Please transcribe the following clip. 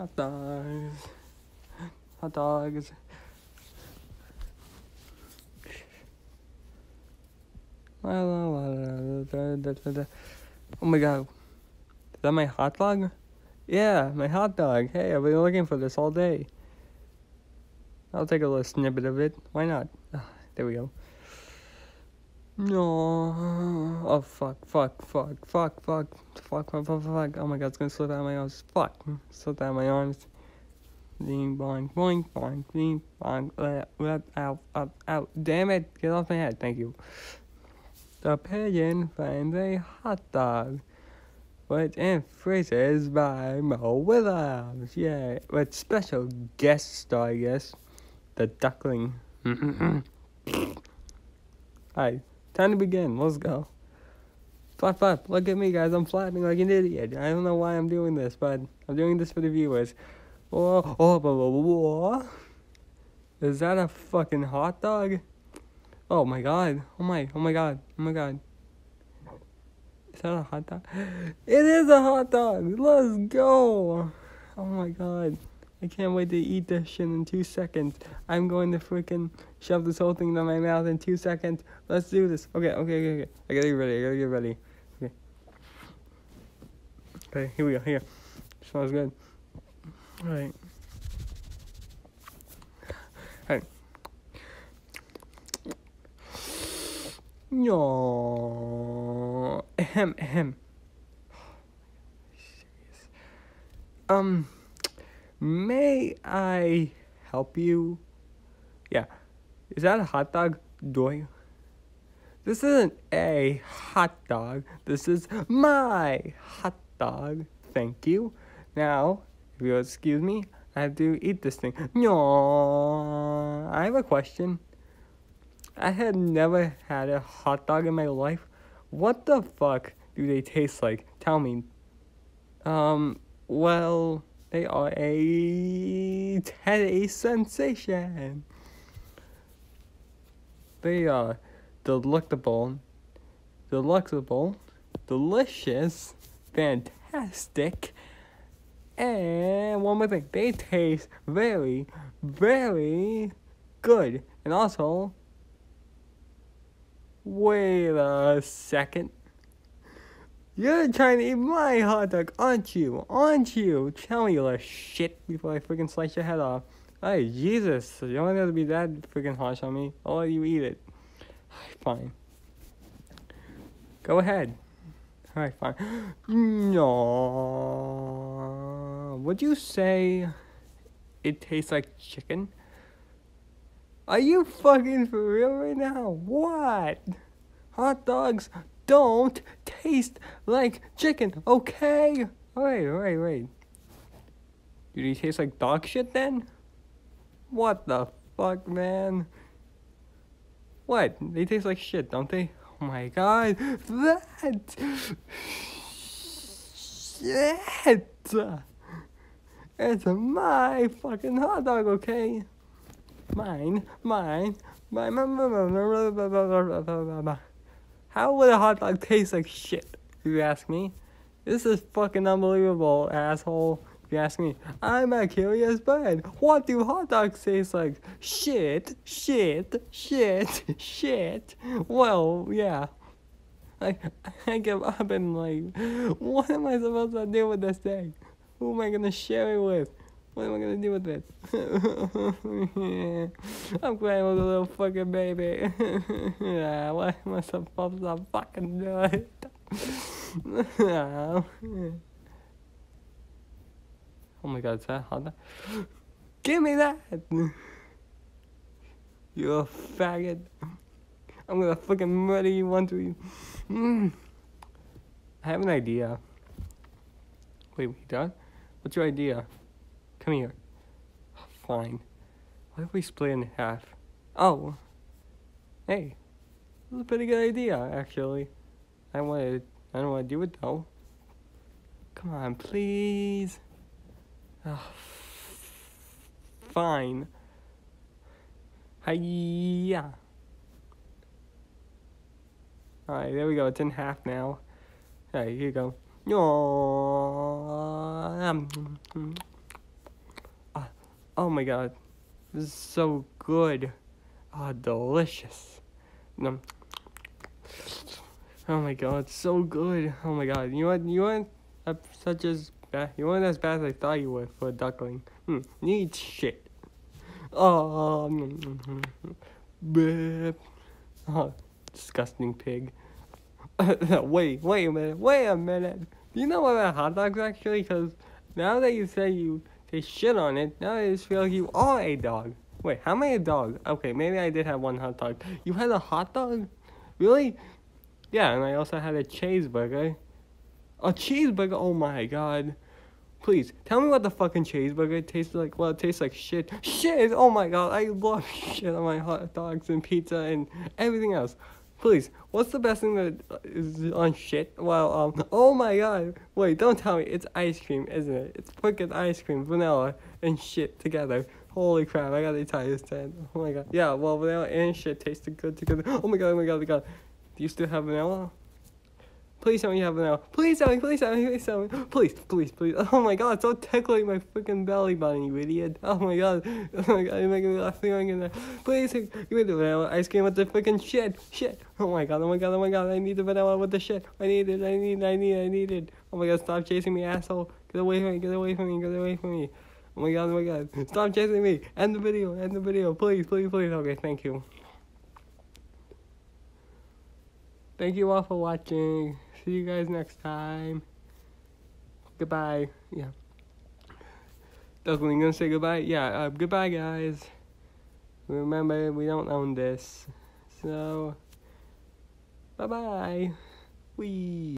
Hot dogs. Hot dogs. Oh my god. Is that my hot dog? Yeah, my hot dog. Hey, I've been looking for this all day. I'll take a little snippet of it. Why not? Ah, there we go. No. Oh, fuck, fuck, fuck, fuck, fuck, fuck, fuck, fuck, fuck. Oh my god, it's gonna slip out of my arms. Fuck. Slip out of my arms. Ding, boing, boing, boing, ding, boing, uh, out, out, out. Damn it, get off my head. Thank you. The pigeon finds a hot dog. Words and phrases by Mo Willems. Yeah, with special guest star, I guess. The duckling. Alright, time to begin. Let's go. Flap, flap. Look at me, guys. I'm flapping like an idiot. I don't know why I'm doing this, but I'm doing this for the viewers. Oh, oh, blah, blah, blah. Is that a fucking hot dog? Oh my god. Oh my, oh my god. Oh my god. Is that a hot dog? It is a hot dog. Let's go. Oh my god. I can't wait to eat this shit in two seconds. I'm going to freaking shove this whole thing down my mouth in two seconds. Let's do this. Okay, okay, okay, okay. I gotta get ready. I gotta get ready. Okay. Here we go. Here. Smells good. Alright. Alright. No. Ahem, ahem. Um, may I help you? Yeah. Is that a hot dog? Doy? This isn't a hot dog. This is my hot dog. Thank you. Now, if you'll excuse me, I have to eat this thing. No. I have a question. I had never had a hot dog in my life. What the fuck do they taste like? Tell me. Um, well, they are a taste sensation. They are delectable, delectable, delicious, fantastic, and one more thing, they taste very, very good. And also, Wait a second. You're trying to eat my hot dog, aren't you? Aren't you? Tell me little shit before I freaking slice your head off. Hey, Jesus. You don't have to be that freaking harsh on me. I'll let you eat it. Fine. Go ahead. Alright, fine. No. Would you say it tastes like chicken? Are you fucking for real right now? What? Hot dogs don't taste like chicken, okay? Alright, alright, alright. Do they taste like dog shit then? What the fuck, man? What? They taste like shit, don't they? Oh my god. That. Shit. It's my fucking hot dog, okay? Mine, mine, mine, mine. How would a hot dog taste like shit, if you ask me? This is fucking unbelievable, asshole. If you ask me, I'm a curious bird. What do hot dogs taste like? Shit, shit, shit, shit. Well, yeah. I, I give up and like, what am I supposed to do with this thing? Who am I gonna share it with? What am I gonna do with it? I'm crying with a little fucking baby. yeah, what am I supposed to fucking do it? oh my god, is that? Give me that! You a faggot. I'm gonna fucking murder you one you. Mm. I have an idea. Wait, we done? What's your idea? Come here. Fine. What if we split in half? Oh. Hey. This is a pretty good idea, actually. I want to. I don't want to do it though. Come on, please. Oh, fine. Hiya. Alright, there we go. It's in half now. Alright, here you go. Oh, um, Oh my god. This is so good. Ah, delicious. No. Oh my god, so good. Oh my god. You want you want uh, such as bad You weren't as bad as I thought you were for a duckling. Hmm. Need shit. Oh, mm, mm, mm, bleh. oh disgusting pig. wait, wait a minute, wait a minute. Do you know about hot dogs actually? Because now that you say you taste shit on it, now I just feel like you are a dog. Wait, how am I a dog? Okay, maybe I did have one hot dog. You had a hot dog? Really? Yeah, and I also had a cheeseburger. A cheeseburger? Oh my god. Please, tell me what the fucking cheeseburger tastes like. Well, it tastes like shit. Shit! Oh my god, I love shit on my hot dogs and pizza and everything else. Please, what's the best thing that is on shit? Well, um, oh my god. Wait, don't tell me. It's ice cream, isn't it? It's fucking ice cream, vanilla, and shit together. Holy crap, I gotta try this then. Oh my god. Yeah, well, vanilla and shit tasted good together. Oh my god, oh my god, oh my god. Do you still have vanilla? Please tell me you have vanilla. Please tell me, please tell me, please tell me. Please, please, please. Oh my god, don't tickling my freaking belly button, you idiot. Oh my god. Oh my god, you're making me laugh. Please, give me the vanilla ice cream with the freaking shit. Shit. Oh my god, oh my god, oh my god. I need the vanilla with the shit. I need it, I need it, I need it, I need it. Oh my god, stop chasing me, asshole. Get away from me, get away from me, get away from me. Oh my god, oh my god. Stop chasing me. End the video, end the video. Please, please, please. Okay, thank you. Thank you all for watching. See you guys next time. Goodbye. Yeah. Duckling gonna say goodbye? Yeah, uh, goodbye, guys. Remember, we don't own this. So, bye bye. We.